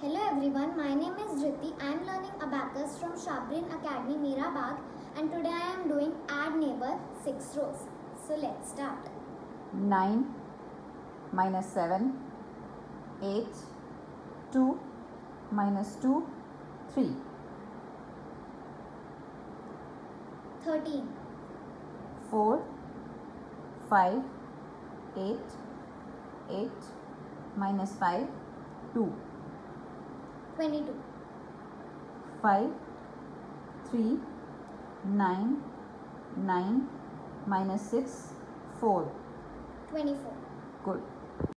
Hello everyone, my name is Dhriti. I am learning abacus from Sharp Brain Academy Meera Bagh and today I am doing add neighbor 6 rows. So let's start. 9 minus 7 8 2 minus 2 3 13, 4 5 8 8 minus 5 2 22, 5 3 9 9 minus 6 4 24, good